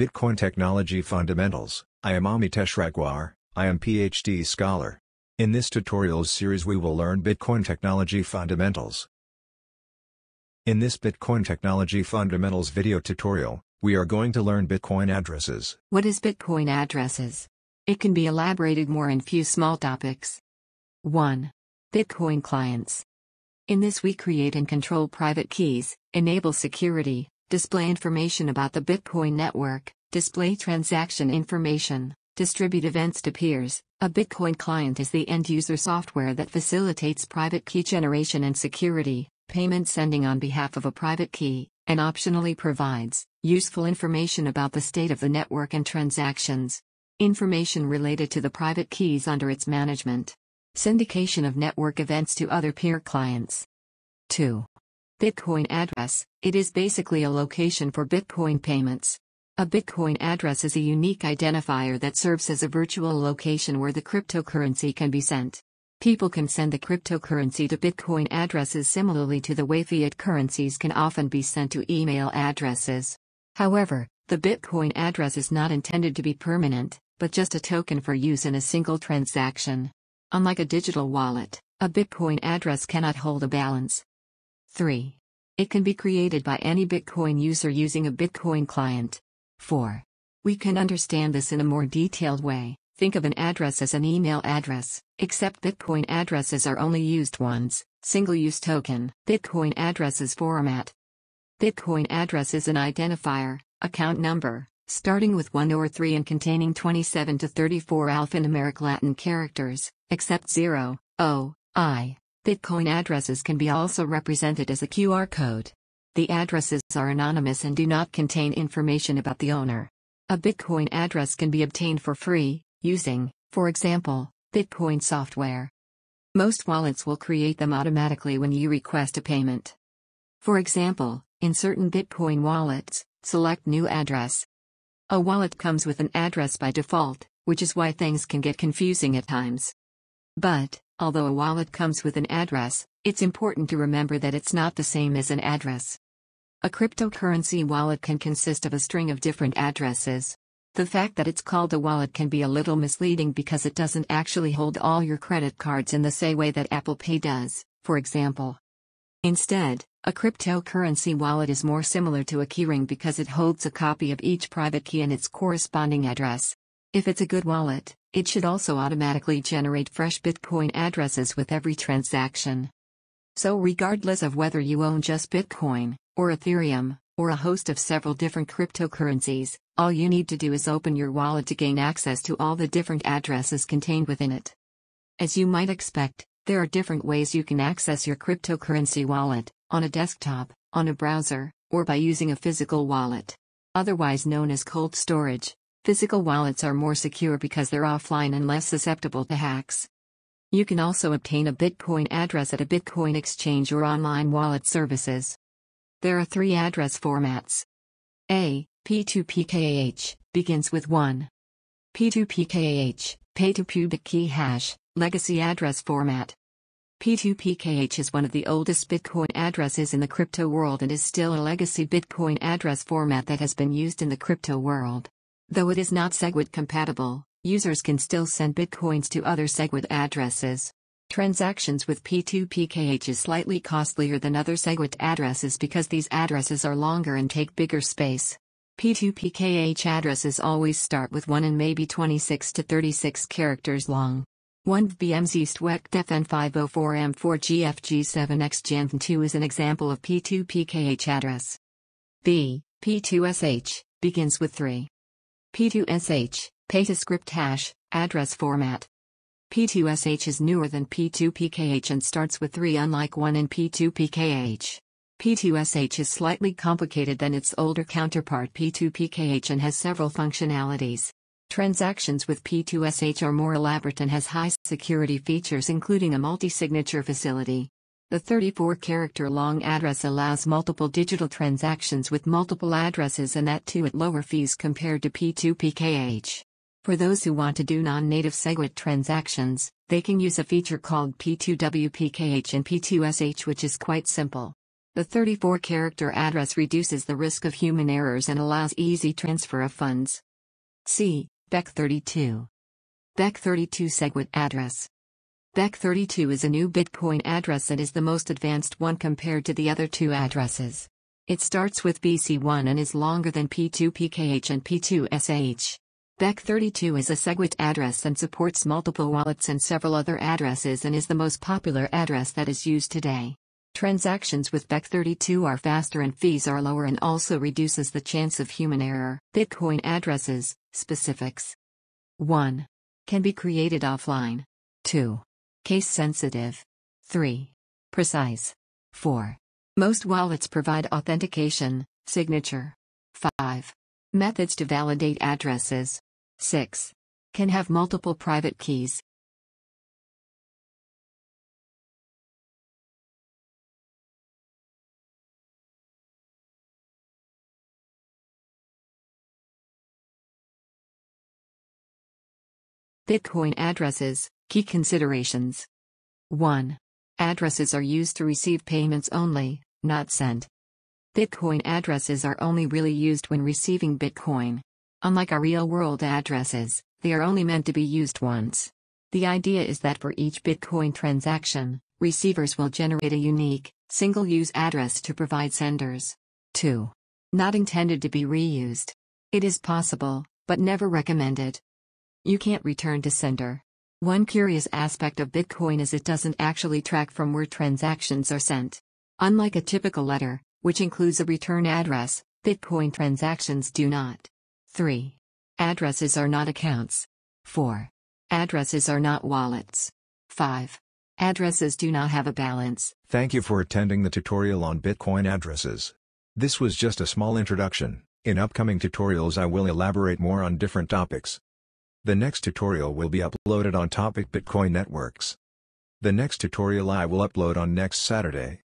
Bitcoin Technology Fundamentals, I am Amitesh Raikwar, I am PhD scholar. In this tutorials series we will learn Bitcoin Technology Fundamentals. In this Bitcoin Technology Fundamentals video tutorial, we are going to learn Bitcoin addresses. What is Bitcoin addresses? It can be elaborated more in few small topics. 1. Bitcoin clients. In this we create and control private keys, enable security, display information about the Bitcoin network, display transaction information, distribute events to peers. A Bitcoin client is the end user software that facilitates private key generation and security, payment sending on behalf of a private key, and optionally provides useful information about the state of the network and transactions. Information related to the private keys under its management. Syndication of network events to other peer clients. 2. Bitcoin address it is basically a location for Bitcoin payments. A Bitcoin address is a unique identifier that serves as a virtual location where the cryptocurrency can be sent. People can send the cryptocurrency to Bitcoin addresses similarly to the way fiat currencies can often be sent to email addresses. However, the Bitcoin address is not intended to be permanent, but just a token for use in a single transaction. Unlike a digital wallet, a Bitcoin address cannot hold a balance. 3. It can be created by any Bitcoin user using a Bitcoin client. 4. We can understand this in a more detailed way. Think of an address as an email address, except Bitcoin addresses are only used once, single use token. Bitcoin addresses format. Bitcoin address is an identifier, account number, starting with 1 or 3 and containing 27 to 34 alphanumeric Latin characters, except 0, O, I. Bitcoin addresses can be also represented as a QR code. The addresses are anonymous and do not contain information about the owner. A Bitcoin address can be obtained for free, using, for example, Bitcoin software. Most wallets will create them automatically when you request a payment. For example, in certain Bitcoin wallets, select New Address. A wallet comes with an address by default, which is why things can get confusing at times. But, although a wallet comes with an address, it's important to remember that it's not the same as an address. A cryptocurrency wallet can consist of a string of different addresses. The fact that it's called a wallet can be a little misleading because it doesn't actually hold all your credit cards in the same way that Apple Pay does, for example. Instead, a cryptocurrency wallet is more similar to a keyring because it holds a copy of each private key and its corresponding address. If it's a good wallet, it should also automatically generate fresh Bitcoin addresses with every transaction. So, regardless of whether you own just Bitcoin, or Ethereum, or a host of several different cryptocurrencies, all you need to do is open your wallet to gain access to all the different addresses contained within it. As you might expect, there are different ways you can access your cryptocurrency wallet on a desktop, on a browser, or by using a physical wallet. Otherwise known as cold storage. Physical wallets are more secure because they're offline and less susceptible to hacks. You can also obtain a Bitcoin address at a Bitcoin exchange or online wallet services. There are three address formats. A. P2PKH begins with 1. P2PKH, pay to public key hash, legacy address format. P2PKH is one of the oldest Bitcoin addresses in the crypto world and is still a legacy Bitcoin address format that has been used in the crypto world. Though it is not SegWit compatible, users can still send Bitcoins to other SegWit addresses. Transactions with P2PKH is slightly costlier than other SegWit addresses because these addresses are longer and take bigger space. P2PKH addresses always start with 1 and maybe 26 to 36 characters long. 1 VBMZ STWEC DEF504M4GFG7X Gen 2 is an example of P2PKH address. B. P2SH begins with 3. P2SH, pay to script hash, address format, P2SH is newer than P2PKH and starts with 3 unlike 1 in P2PKH. P2SH is slightly complicated than its older counterpart P2PKH and has several functionalities. Transactions with P2SH are more elaborate and has high security features including a multi-signature facility. The 34-character long address allows multiple digital transactions with multiple addresses and that too at lower fees compared to P2PKH. For those who want to do non-native SegWit transactions, they can use a feature called P2WPKH and P2SH which is quite simple. The 34 character address reduces the risk of human errors and allows easy transfer of funds. C. Bech32. Bech32 SegWit address. Bech32 is a new Bitcoin address and is the most advanced one compared to the other two addresses. It starts with BC1 and is longer than P2PKH and P2SH. Bech32 is a SegWit address and supports multiple wallets and several other addresses and is the most popular address that is used today. Transactions with Bech32 are faster and fees are lower and also reduces the chance of human error. Bitcoin addresses, specifics. 1. Can be created offline. 2. Case sensitive. 3. Precise. 4. Most wallets provide authentication, signature. 5. Methods to validate addresses. 6. Can have multiple private keys. Bitcoin addresses, key considerations. 1. Addresses are used to receive payments only, not send. Bitcoin addresses are only really used when receiving Bitcoin. Unlike our real world addresses, they are only meant to be used once. The idea is that for each Bitcoin transaction, receivers will generate a unique, single use address to provide senders. 2. Not intended to be reused. It is possible, but never recommended. You can't return to sender. One curious aspect of Bitcoin is it doesn't actually track from where transactions are sent. Unlike a typical letter, which includes a return address, Bitcoin transactions do not. 3. Addresses are not accounts. 4. Addresses are not wallets. 5. Addresses do not have a balance. Thank you for attending the tutorial on Bitcoin addresses. This was just a small introduction. In upcoming tutorials I will elaborate more on different topics. The next tutorial will be uploaded on topic Bitcoin networks. The next tutorial I will upload on next Saturday.